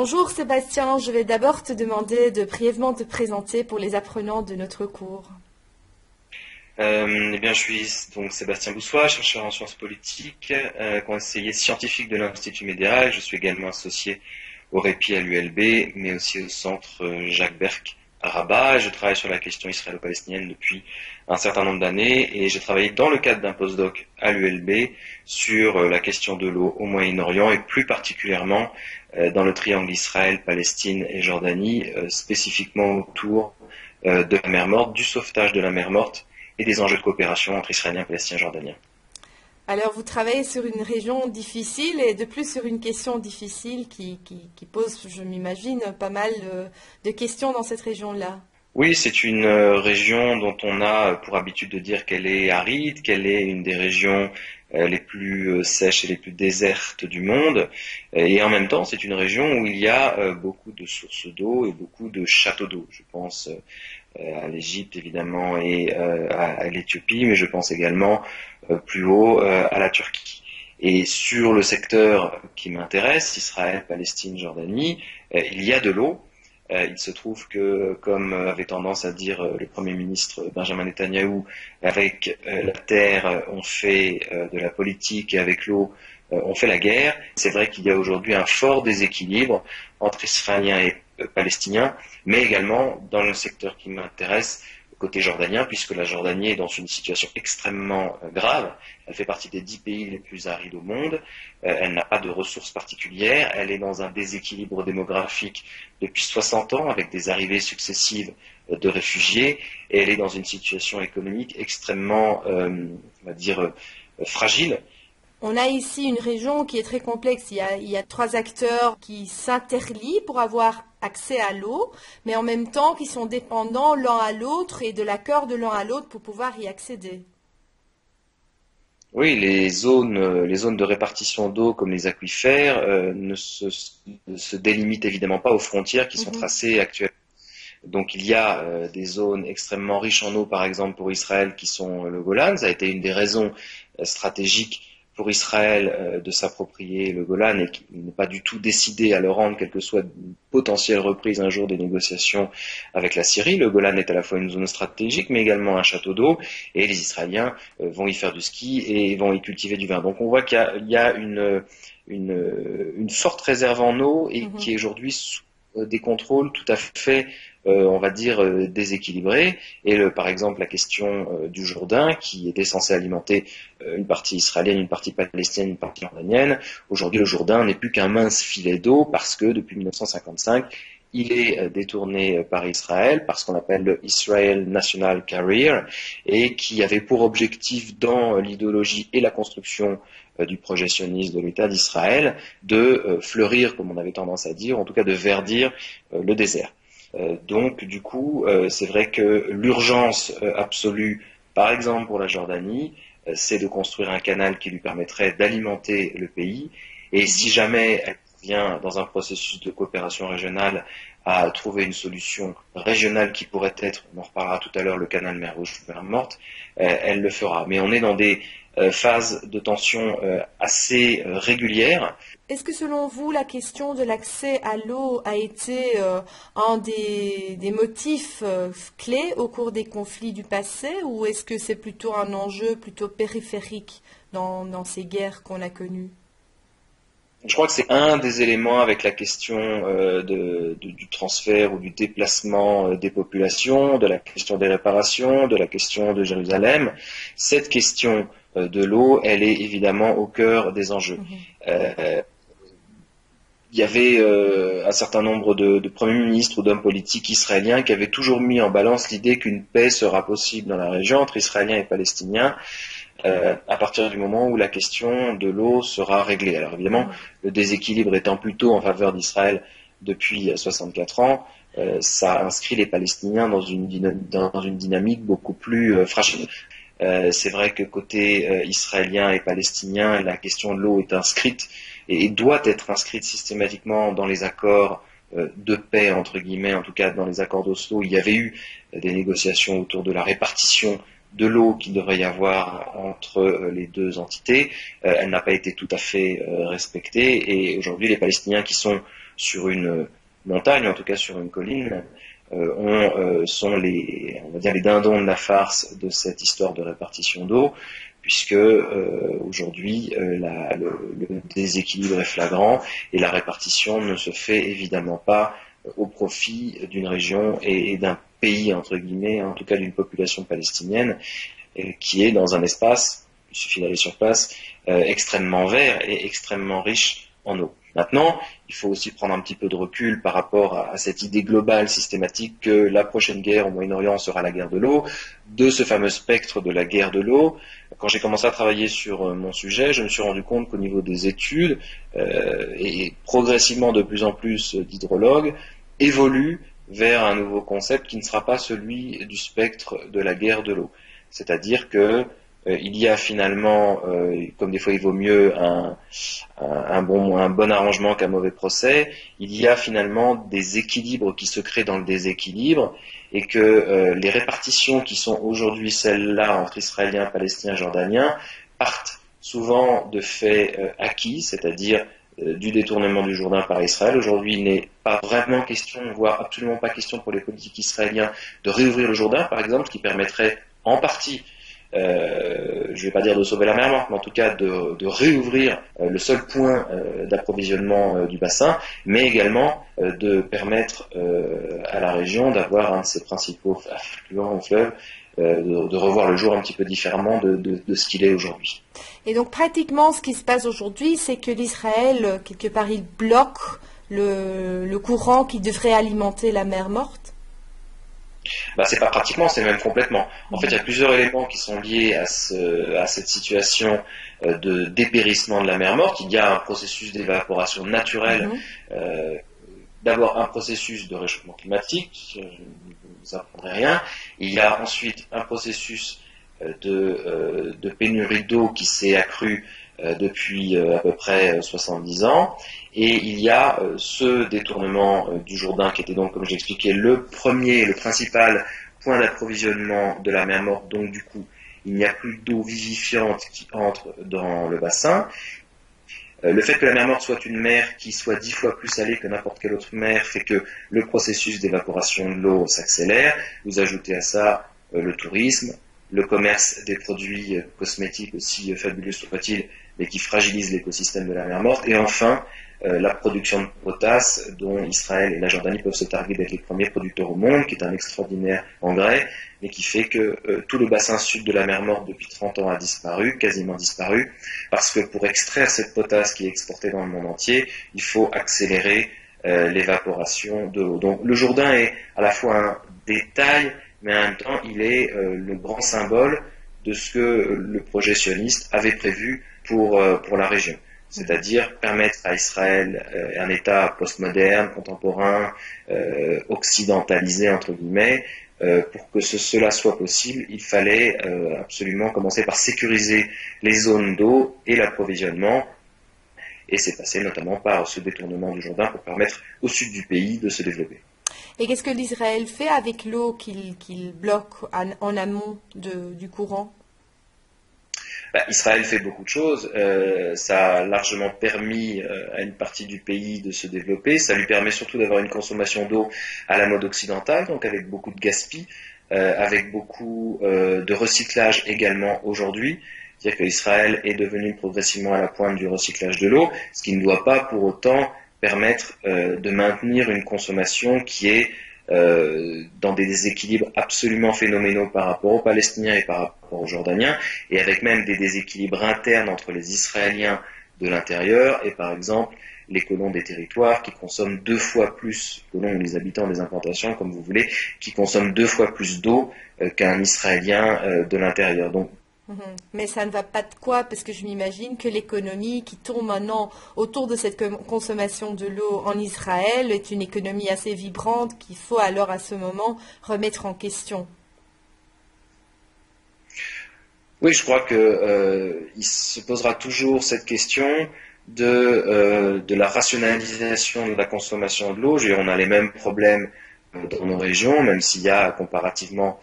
Bonjour Sébastien, je vais d'abord te demander de brièvement te présenter pour les apprenants de notre cours. Euh, eh je suis donc Sébastien Boussois, chercheur en sciences politiques, euh, conseiller scientifique de l'Institut Médiéral. Je suis également associé au Répit à l'ULB, mais aussi au centre euh, Jacques Berck à Rabat. Je travaille sur la question israélo-palestinienne depuis un certain nombre d'années et j'ai travaillé dans le cadre d'un postdoc à l'ULB sur la question de l'eau au Moyen-Orient et plus particulièrement dans le triangle Israël, Palestine et Jordanie, spécifiquement autour de la mer Morte, du sauvetage de la mer Morte et des enjeux de coopération entre Israéliens, Palestiniens, Jordaniens. Alors, vous travaillez sur une région difficile et de plus sur une question difficile qui, pose, je m'imagine, pas mal de, questions dans cette région-là. Oui, c'est une euh, région dont on a pour habitude de dire qu'elle est aride, qu'elle est une des régions euh, les plus euh, sèches et les plus désertes du monde. Et en même temps, c'est une région où il y a beaucoup de sources d'eau et beaucoup de châteaux d'eau. Je pense euh, à l'Égypte évidemment et euh, à, l'Éthiopie, mais je pense également euh, plus haut à la Turquie. Et sur le secteur qui m'intéresse, Israël, Palestine, Jordanie, il y a de l'eau. il se trouve que, comme avait tendance à dire le Premier ministre Benjamin Netanyahou, avec la terre, on fait de la politique et avec l'eau, on fait la guerre. C'est vrai qu'il y a aujourd'hui un fort déséquilibre entre Israéliens et palestiniens, mais également dans le secteur qui m'intéresse, côté jordanien, puisque la Jordanie est dans une situation extrêmement euh, grave. Elle fait partie des dix pays les plus arides au monde. Euh, elle n'a pas de ressources particulières. Elle est dans un déséquilibre démographique depuis 60 ans, avec des arrivées successives euh, de réfugiés, et elle est dans une situation économique extrêmement, on va dire, fragile. On a ici une région qui est très complexe. Il y a, trois acteurs qui s'interlient pour avoir accès à l'eau, mais en même temps qui sont dépendants l'un à l'autre et de l'accord de l'un à l'autre pour pouvoir y accéder. Oui, les zones, les zones de répartition d'eau comme les aquifères euh, ne, se, délimitent évidemment pas aux frontières qui sont mhm. tracées actuellement. Donc il y a euh, des zones extrêmement riches en eau, par exemple pour Israël, qui sont le Golan. Ça a été une des raisons euh, stratégiques pour Israël euh, de s'approprier le Golan et qui n'est pas du tout décidé à le rendre, quelle que soit une potentielle reprise un jour des négociations avec la Syrie. Le Golan est à la fois une zone stratégique, mais également un château d'eau, et les Israéliens euh, vont y faire du ski et vont y cultiver du vin. Donc on voit qu'il y a, une, une, forte réserve en eau et mm-hmm. qui est aujourd'hui sous euh, des contrôles tout à fait on va dire, euh, déséquilibré. Et par exemple, la question euh, du Jourdain, qui était censé alimenter une partie israélienne, une partie palestinienne, une partie jordanienne. Aujourd'hui, le Jourdain n'est plus qu'un mince filet d'eau parce que depuis 1955, il est détourné par Israël par ce qu'on appelle le Israel National Carrier et qui avait pour objectif dans l'idéologie et la construction du projet sioniste de l'État d'Israël de fleurir, comme on avait tendance à dire, en tout cas de verdir le désert. Euh, donc, du coup, euh, c'est vrai que l'urgence euh, absolue, par exemple pour la Jordanie, c'est de construire un canal qui lui permettrait d'alimenter le pays. Et si jamais elle vient dans un processus de coopération régionale à trouver une solution régionale qui pourrait être, on en reparlera tout à l'heure, le canal mer Rouge-mer Morte, elle le fera. Mais on est dans des phases de tension assez régulières est-ce que selon vous, la question de l'accès à l'eau a été euh, un des, motifs euh, clés au cours des conflits du passé ou est-ce que c'est plutôt un enjeu plutôt périphérique dans, ces guerres qu'on a connues? Je crois que c'est un des éléments avec la question euh, du transfert ou du déplacement des populations, de la question des réparations, de la question de Jérusalem. Cette question de l'eau, elle est évidemment au cœur des enjeux. Mhm il y avait euh, un certain nombre de, de premiers ministres ou d'hommes politiques israéliens qui avaient toujours mis en balance l'idée qu'une paix sera possible dans la région entre Israéliens et Palestiniens euh, à partir du moment où la question de l'eau sera réglée. Alors évidemment, le déséquilibre étant plutôt en faveur d'Israël depuis 64 ans, euh, ça inscrit les Palestiniens dans une, dans une dynamique beaucoup plus fragile. C'est vrai que côté israélien et palestinien, la question de l'eau est inscrite et doit être inscrite systématiquement dans les accords euh, de paix, entre guillemets, en tout cas dans les accords d'Oslo, il y avait eu euh, des négociations autour de la répartition de l'eau qu'il devrait y avoir entre euh, les deux entités. Elle n'a pas été tout à fait respectée et aujourd'hui les Palestiniens qui sont sur une montagne, en tout cas sur une colline, on, sont les, dindons de la farce de cette histoire de répartition d'eau, puisque aujourd'hui le, déséquilibre est flagrant et la répartition ne se fait évidemment pas au profit d'une région et, d'un pays, entre guillemets, en tout cas d'une population palestinienne, euh, qui est dans un espace, il suffit d'aller sur place, euh, extrêmement vert et extrêmement riche en eau. Maintenant, il faut aussi prendre un petit peu de recul par rapport à, cette idée globale, systématique, que la prochaine guerre au Moyen-Orient sera la guerre de l'eau, de ce fameux spectre de la guerre de l'eau. Quand j'ai commencé à travailler sur euh, mon sujet, je me suis rendu compte qu'au niveau des études, et progressivement de plus en plus d'hydrologues, évolue vers un nouveau concept qui ne sera pas celui du spectre de la guerre de l'eau. C'est-à-dire que euh, il y a finalement, euh, comme des fois il vaut mieux un, bon, arrangement qu'un mauvais procès, il y a finalement des équilibres qui se créent dans le déséquilibre et que euh, les répartitions qui sont aujourd'hui celles-là entre Israéliens, Palestiniens, Jordaniens partent souvent de faits acquis, c'est-à-dire euh, du détournement du Jourdain par Israël. Aujourd'hui, il n'est pas vraiment question, voire absolument pas question pour les politiques israéliens de réouvrir le Jourdain, par exemple, qui permettrait en partie, euh, je ne vais pas dire de sauver la mer morte, mais en tout cas de, réouvrir euh, le seul point d'approvisionnement du bassin, mais également de permettre à la région d'avoir un de ses principaux affluents au fleuve euh, de, revoir le jour un petit peu différemment de, ce qu'il est aujourd'hui. Et donc pratiquement ce qui se passe aujourd'hui, c'est que l'Israël, quelque part, il bloque le, courant qui devrait alimenter la mer morte bah, c'est pas pratiquement, c'est même complètement. En fait, il y a plusieurs éléments qui sont liés à, ce, à cette situation euh, de dépérissement de la mer morte. Il y a un processus d'évaporation naturelle, mhm. euh, d'abord un processus de réchauffement climatique, vous apprendrez rien. Il y a ensuite un processus euh, euh, de, pénurie d'eau qui s'est accru euh, depuis à peu près 70 ans. Et il y a ce détournement du Jourdain qui était donc, comme j'expliquais, le premier, le principal point d'approvisionnement de la mer morte. Donc du coup, il n'y a plus d'eau vivifiante qui entre dans le bassin. Euh, le fait que la mer Morte soit une mer qui soit dix fois plus salée que n'importe quelle autre mer fait que le processus d'évaporation de l'eau s'accélère. Vous ajoutez à ça euh, le tourisme, le commerce des produits euh, cosmétiques aussi fabuleux soit-il, mais qui fragilisent l'écosystème de la mer Morte. Et enfin, euh, la production de potasse, dont Israël et la Jordanie peuvent se targuer d'être les premiers producteurs au monde, qui est un extraordinaire engrais, mais qui fait que euh, tout le bassin sud de la mer Morte depuis 30 ans a disparu, quasiment disparu, parce que pour extraire cette potasse qui est exportée dans le monde entier, il faut accélérer euh, l'évaporation de l'eau. Donc le Jourdain est à la fois un détail, mais en même temps il est le grand symbole de ce que le projet sioniste avait prévu pour, pour la région c'est-à-dire permettre à Israël euh, un État postmoderne, contemporain, euh, occidentalisé entre guillemets. Euh, pour que cela soit possible, il fallait absolument commencer par sécuriser les zones d'eau et l'approvisionnement. Et c'est passé notamment par ce détournement du Jourdain pour permettre au sud du pays de se développer. Et qu'est-ce que l'Israël fait avec l'eau qu'il bloque en, amont du courant? Bah, Israël fait beaucoup de choses. Euh, ça a largement permis euh, à une partie du pays de se développer. Ça lui permet surtout d'avoir une consommation d'eau à la mode occidentale, donc avec beaucoup de gaspillage, euh, avec beaucoup de recyclage également aujourd'hui. C'est-à-dire qu'Israël est devenu progressivement à la pointe du recyclage de l'eau, ce qui ne doit pas pour autant permettre de maintenir une consommation qui est euh, dans des déséquilibres absolument phénoménaux par rapport aux Palestiniens et par rapport aux Jordaniens, et avec même des déséquilibres internes entre les Israéliens de l'intérieur et par exemple les colons des territoires qui consomment deux fois plus, colons ou les habitants des implantations, comme vous voulez, qui consomment deux fois plus d'eau euh, qu'un Israélien euh, de l'intérieur. Mais ça ne va pas de quoi, parce que je m'imagine que l'économie qui tourne maintenant autour de cette consommation de l'eau en Israël est une économie assez vibrante qu'il faut alors à ce moment remettre en question. Oui, je crois qu'il euh, se posera toujours cette question de, euh, la rationalisation de la consommation de l'eau. On a les mêmes problèmes euh, dans nos régions, même s'il y a comparativement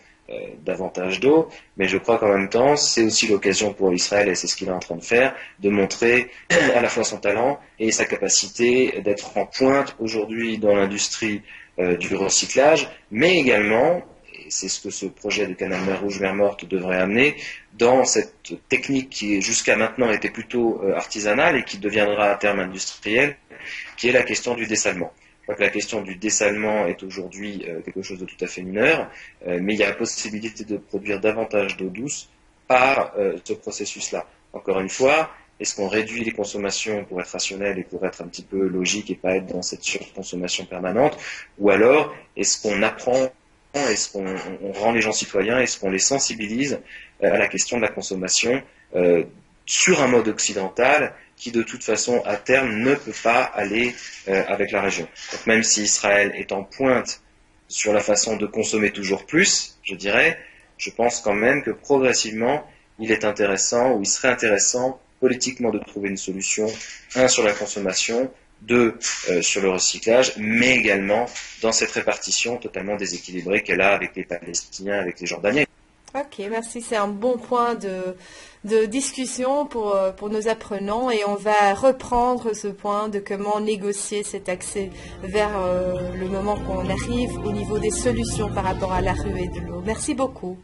davantage d'eau, mais je crois qu'en même temps, c'est aussi l'occasion pour Israël, et c'est ce qu'il est en train de faire, de montrer à la fois son talent et sa capacité d'être en pointe aujourd'hui dans l'industrie du recyclage, mais également c'est ce que ce projet de canal mer rouge mer morte devrait amener dans cette technique qui jusqu'à maintenant était plutôt euh, artisanale et qui deviendra à terme industrielle, qui est la question du dessalement. Je crois que la question du dessalement est aujourd'hui euh, quelque chose de tout à fait mineur, euh, mais il y a la possibilité de produire davantage d'eau douce par ce processus-là. Encore une fois, est-ce qu'on réduit les consommations pour être rationnel et pour être un petit peu logique et pas être dans cette surconsommation permanente? Ou alors, est-ce qu'on apprend est-ce qu'on rend les gens citoyens Est-ce qu'on les sensibilise euh, à la question de la consommation euh, sur un mode occidental qui de toute façon à terme ne peut pas aller euh, avec la région. Donc même si Israël est en pointe sur la façon de consommer toujours plus, je dirais, je pense quand même que progressivement il est intéressant ou il serait intéressant politiquement de trouver une solution, un sur la consommation, deux euh, sur le recyclage, mais également dans cette répartition totalement déséquilibrée qu'elle a avec les Palestiniens, avec les Jordaniens. Ok, merci. C'est un bon point de, discussion pour, euh, pour nos apprenants et on va reprendre ce point de comment négocier cet accès vers euh, le moment qu'on arrive au niveau des solutions par rapport à la rue et de l'eau. Merci beaucoup.